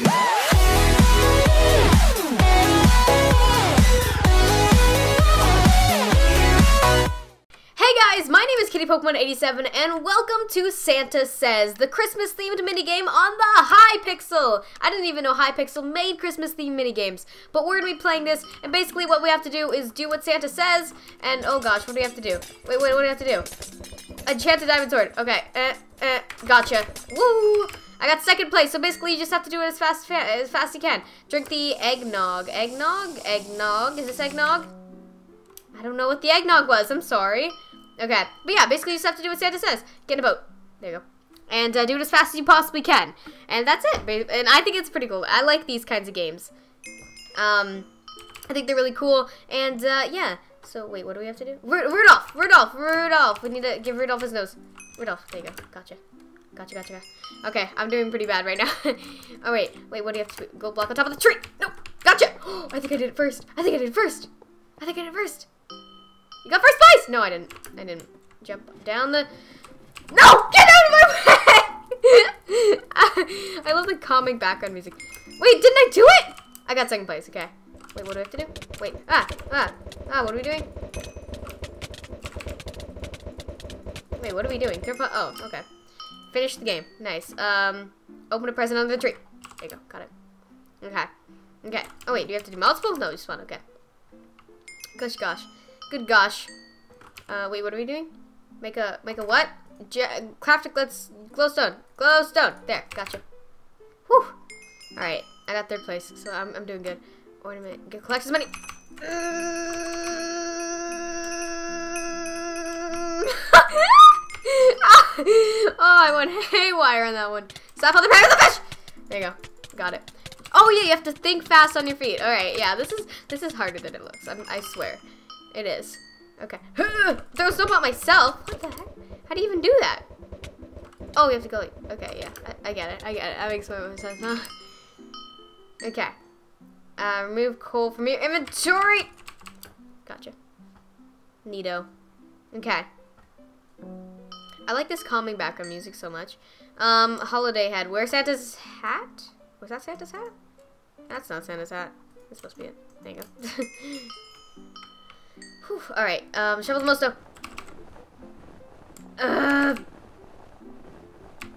Hey guys, my name is Kitty Pokemon 87 and welcome to Santa Says, the Christmas themed minigame on the Hypixel. I didn't even know Hypixel made Christmas themed minigames, but we're gonna be playing this and basically what we have to do is do what Santa says and oh gosh, what do we have to do? Wait, wait, what do we have to do? Enchanted Diamond Sword. Okay, eh, eh, gotcha. Woo! I got second place, so basically you just have to do it as fast as fast as you can. Drink the eggnog. Eggnog? Eggnog? Is this eggnog? I don't know what the eggnog was. I'm sorry. Okay. But yeah, basically you just have to do what Santa says. Get in a boat. There you go. And uh, do it as fast as you possibly can. And that's it. And I think it's pretty cool. I like these kinds of games. Um, I think they're really cool. And uh, yeah. So wait, what do we have to do? Ru Rudolph! Rudolph! Rudolph! We need to give Rudolph his nose. Rudolph. There you go. Gotcha. Gotcha, gotcha, gotcha. Okay, I'm doing pretty bad right now. oh, wait. Wait, what do you have to do? Go block on top of the tree. Nope. Gotcha. Oh, I think I did it first. I think I did it first. I think I did it first. You got first place! No, I didn't. I didn't. Jump down the... No! Get out of my way! I love the calming background music. Wait, didn't I do it? I got second place, okay. Wait, what do I have to do? Wait, ah, ah, ah, what are we doing? Wait, what are we doing? Oh, okay. Finish the game. Nice. Um, open a present under the tree. There you go. Got it. Okay. Okay. Oh, wait, do you have to do multiple? No, just one. Okay. Gosh, gosh. Good gosh. Uh, wait, what are we doing? Make a, make a what? Je craft a glowstone. Glowstone. There, gotcha. Whew. Alright, I got third place, so I'm, I'm doing good. Ornament. Get collect as many. oh, I went haywire on that one. Stop on the pair of the fish! There you go. Got it. Oh yeah, you have to think fast on your feet. All right, yeah, this is this is harder than it looks. I'm, i swear, it is. Okay. Throw snowball at myself. What the heck? How do you even do that? Oh, you have to go. Like, okay, yeah, I, I, get it. I get it. That makes more sense. Huh? Okay. Uh, remove coal from your inventory. Gotcha. Neato. Okay. I like this calming background music so much. Um, holiday head. Where's Santa's hat? Was that Santa's hat? That's not Santa's hat. That's supposed to be it. There you go. Alright, um, shovel the most Uh,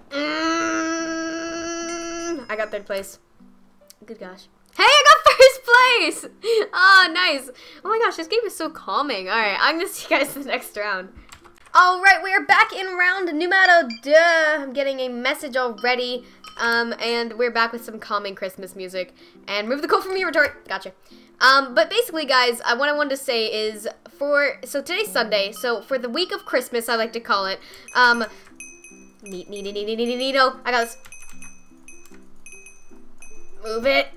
mm, I got third place. Good gosh. Hey, I got first place! Oh, nice. Oh my gosh, this game is so calming. Alright, I'm gonna see you guys in the next round. Alright, we are back in round numero deux. I'm getting a message already. Um, and we're back with some calming Christmas music. And move the coal from your retort. Gotcha. Um, but basically, guys, uh, what I wanted to say is for, so today's Sunday, so for the week of Christmas, I like to call it, um, neat, neat, neat, neat, neat, neat, neato. I got this. Move it.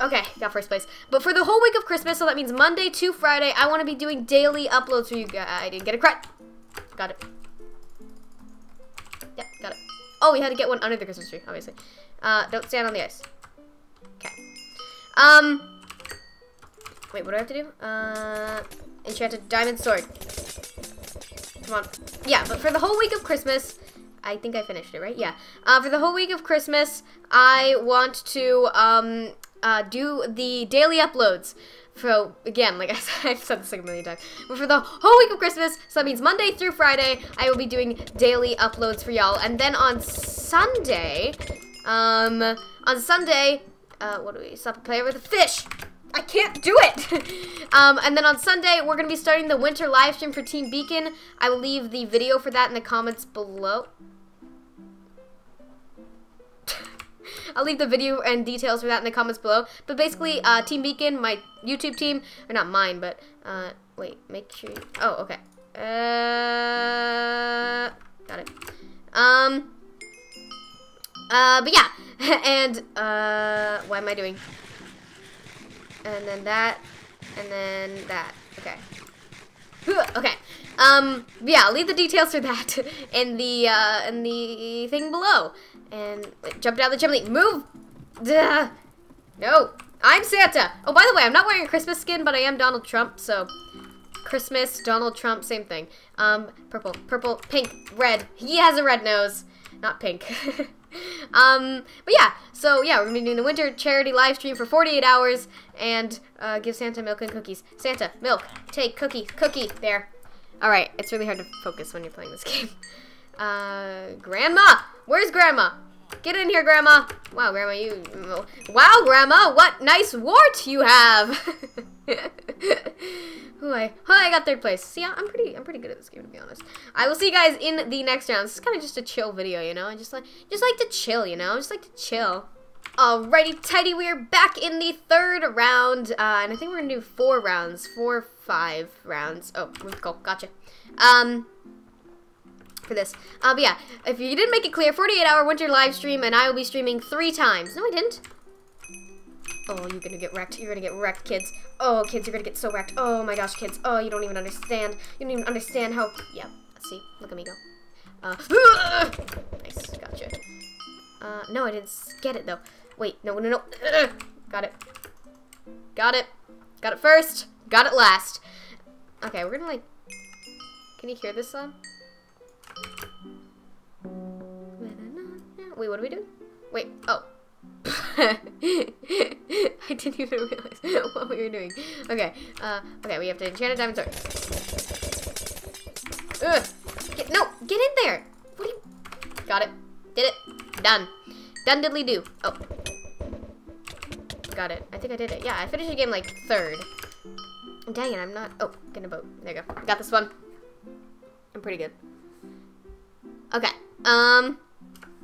Okay, got first place. But for the whole week of Christmas, so that means Monday to Friday, I want to be doing daily uploads for you guys. I didn't get a credit. Got it. Yeah, got it. Oh, we had to get one under the Christmas tree, obviously. Uh, don't stand on the ice. Okay. Um, wait, what do I have to do? Uh, enchanted diamond sword. Come on. Yeah, but for the whole week of Christmas, I think I finished it, right? Yeah. Uh, for the whole week of Christmas, I want to, um, uh, do the daily uploads. So again, like I said, I've said this like a million times, but for the whole week of Christmas, so that means Monday through Friday, I will be doing daily uploads for y'all. And then on Sunday, um, on Sunday, uh, what do we, stop player with a fish. I can't do it! um, and then on Sunday, we're going to be starting the winter live stream for Team Beacon. I will leave the video for that in the comments below. I'll leave the video and details for that in the comments below. But basically, uh, Team Beacon, my YouTube team, or not mine, but, uh, wait, make sure, you, oh, okay. Uh, got it. Um, uh, but yeah, and, uh, what am I doing? And then that, and then that, okay. Okay, um, yeah, I'll leave the details for that in the, uh, in the thing below. And jump down the chimney. Move! Duh. No. I'm Santa. Oh, by the way, I'm not wearing a Christmas skin, but I am Donald Trump, so Christmas, Donald Trump, same thing. Um, purple, purple, pink, red. He has a red nose. Not pink. um, but yeah, so yeah, we're gonna be doing the winter charity live stream for 48 hours and uh, give Santa milk and cookies. Santa, milk, take cookie, cookie, there. All right, it's really hard to focus when you're playing this game. Uh, Grandma, where's Grandma? Get in here, Grandma. Wow, Grandma, you. Wow, Grandma, what nice wart you have. Who I? I got third place. See, I'm pretty, I'm pretty good at this game to be honest. I will see you guys in the next round. This is kind of just a chill video, you know. I just like, just like to chill, you know. I just like to chill. Alrighty, tidy. We are back in the third round, uh, and I think we're gonna do four rounds, four, five rounds. Oh, go, gotcha. Um, for this. Uh, but yeah, if you didn't make it clear, 48 hour winter live stream, and I will be streaming three times. No, I didn't. Oh, you're gonna get wrecked. You're gonna get wrecked, kids. Oh, kids, you're gonna get so wrecked. Oh my gosh, kids. Oh, you don't even understand. You don't even understand how. Yeah, see? Look at me go. Uh, nice, gotcha. Uh, no, I didn't get it though. Wait, no, no, no. Got it. Got it. Got it first. Got it last. Okay, we're gonna like. Can you hear this song? Wait, what are we doing? Wait, oh. I didn't even realize what we were doing. Okay, uh, okay, we have to enchant a diamond sword. Ugh! Get, no, get in there! What are you... Got it. Did it. Done. Done diddly do. Oh. Got it. I think I did it. Yeah, I finished the game like third. Dang it, I'm not... Oh, getting a boat. There you go. Got this one. I'm pretty good. Okay. Um...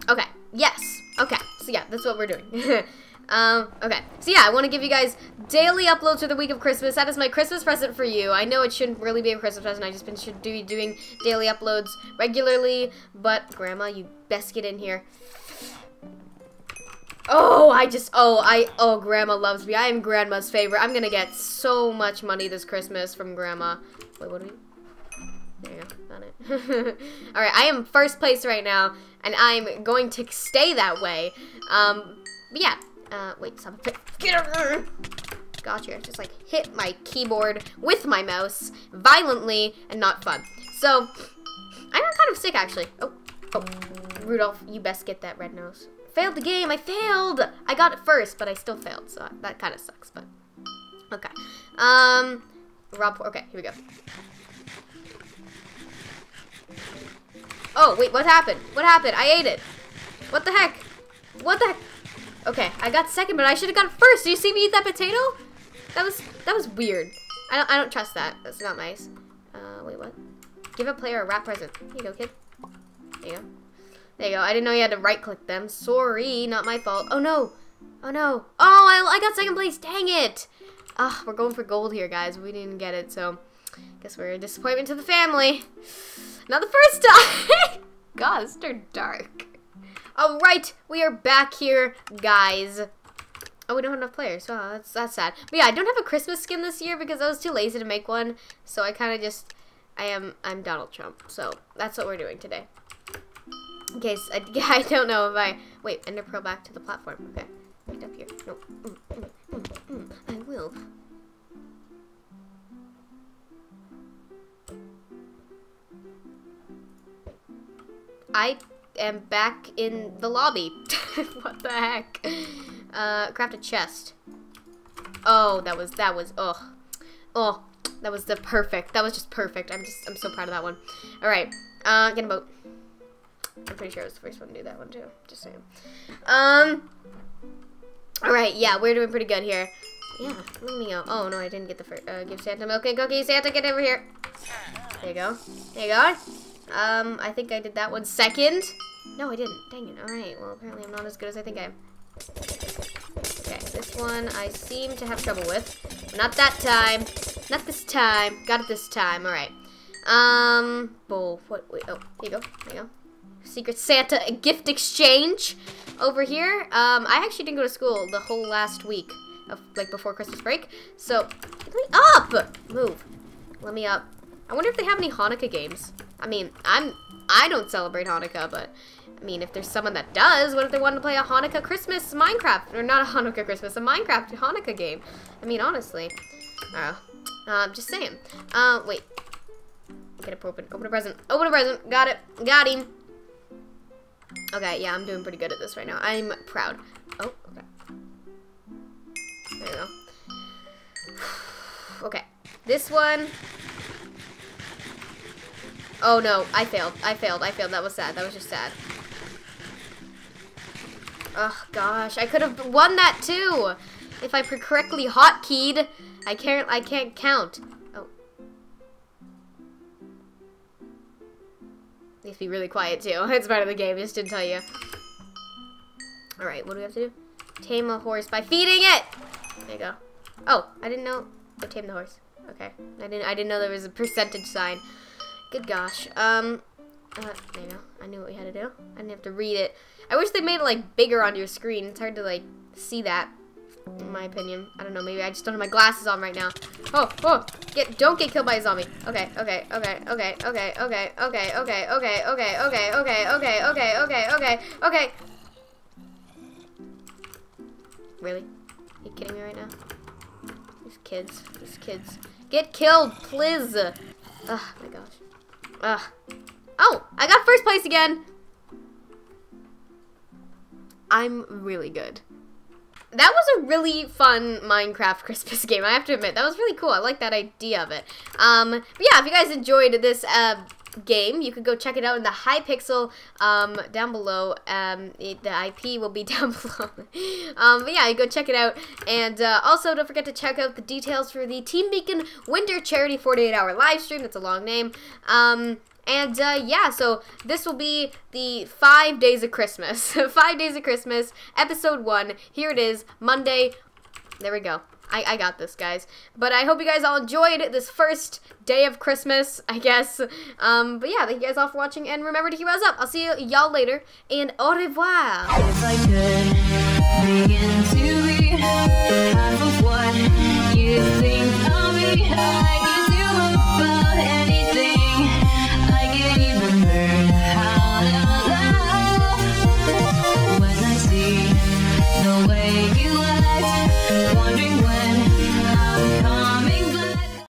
Okay. Yes. Okay. So yeah, that's what we're doing. um, okay. So yeah, I want to give you guys daily uploads for the week of Christmas. That is my Christmas present for you. I know it shouldn't really be a Christmas present. I just been should be doing daily uploads regularly. But Grandma, you best get in here. Oh, I just, oh, I, oh, Grandma loves me. I am Grandma's favorite. I'm gonna get so much money this Christmas from Grandma. Wait, what do we, there you go, got it. Alright, I am first place right now, and I'm going to stay that way. Um, but yeah, uh, wait, stop. Get over Gotcha, just like hit my keyboard with my mouse violently and not fun. So, I'm kind of sick actually. Oh, oh, Rudolph, you best get that red nose. Failed the game, I failed! I got it first, but I still failed, so that kind of sucks, but okay. Um, Rob, okay, here we go. Oh, wait, what happened? What happened? I ate it. What the heck? What the heck? Okay, I got second, but I should have got first. Did you see me eat that potato? That was that was weird. I don't I don't trust that. That's not nice. Uh, wait, what? Give a player a wrap present. Here you go, kid. There you go. There you go. I didn't know you had to right-click them. Sorry, not my fault. Oh, no. Oh, no. Oh, I, I got second place. Dang it. Ah, oh, we're going for gold here, guys. We didn't get it, so guess we're a disappointment to the family. Not the first time. God, it's turned dark. All right, we are back here, guys. Oh, we don't have enough players. Oh, that's that's sad. But yeah, I don't have a Christmas skin this year because I was too lazy to make one. So I kind of just, I am, I'm Donald Trump. So that's what we're doing today. In case, I, I don't know if I, wait, Ender Pearl back to the platform. Okay, right up here. No, mm, mm, mm, mm. I will. I am back in the lobby. what the heck? Uh, craft a chest. Oh, that was, that was, oh. Oh, that was the perfect. That was just perfect. I'm just, I'm so proud of that one. All right, uh, get a boat. I'm pretty sure I was the first one to do that one too. Just saying. Um, all right, yeah, we're doing pretty good here. Yeah, let me go. Oh, no, I didn't get the first, uh, give Santa milk and cookies. Santa, get over here. There you go. There you go. Um, I think I did that one second. No, I didn't. Dang it. Alright, well, apparently I'm not as good as I think I am. Okay, this one I seem to have trouble with. Not that time. Not this time. Got it this time. Alright. Um, bowl. What? Wait, oh, here you go. There you go. Secret Santa gift exchange over here. Um, I actually didn't go to school the whole last week of, like, before Christmas break. So, let me up! Move. Let me up. I wonder if they have any Hanukkah games. I mean, I'm I don't celebrate Hanukkah, but I mean, if there's someone that does, what if they want to play a Hanukkah Christmas Minecraft, or not a Hanukkah Christmas, a Minecraft Hanukkah game? I mean, honestly, uh, uh, just saying. Uh, wait. Get it open. Open a present. Open a present. Got it. Got him. Okay, yeah, I'm doing pretty good at this right now. I'm proud. Oh, okay. There you go. Okay. This one. Oh no, I failed. I failed. I failed. That was sad. That was just sad. Oh gosh, I could have won that too. If I correctly hotkeyed, I can't. I can't count. Oh, needs to be really quiet too. It's part of the game. Just didn't tell you. All right, what do we have to do? Tame a horse by feeding it. There you go. Oh, I didn't know. I tamed the horse. Okay, I didn't. I didn't know there was a percentage sign. Good gosh. Um, uh, you go. I knew what we had to do. I didn't have to read it. I wish they made it like bigger on your screen. It's hard to like see that, in my opinion. I don't know. Maybe I just don't have my glasses on right now. Oh, oh! Get don't get killed by a zombie. Okay, okay, okay, okay, okay, okay, okay, okay, okay, okay, okay, okay, okay, okay, okay, okay, okay. Really? Are you kidding me right now? These kids, these kids, get killed, please. Oh my gosh. Ugh. Oh, I got first place again. I'm really good. That was a really fun Minecraft Christmas game, I have to admit. That was really cool. I like that idea of it. Um, but yeah, if you guys enjoyed this uh, game, you could go check it out in the Hypixel um, down below. Um, it, the IP will be down below. um, but yeah, you go check it out. And uh, also, don't forget to check out the details for the Team Beacon Winter Charity 48 hour live stream. That's a long name. Um, and uh, yeah, so this will be the five days of Christmas. five days of Christmas, episode one. Here it is, Monday. There we go. I, I got this, guys. But I hope you guys all enjoyed this first day of Christmas, I guess. Um, but yeah, thank you guys all for watching, and remember to keep us up. I'll see y'all later, and au revoir. If I could begin to be what you think I'll be.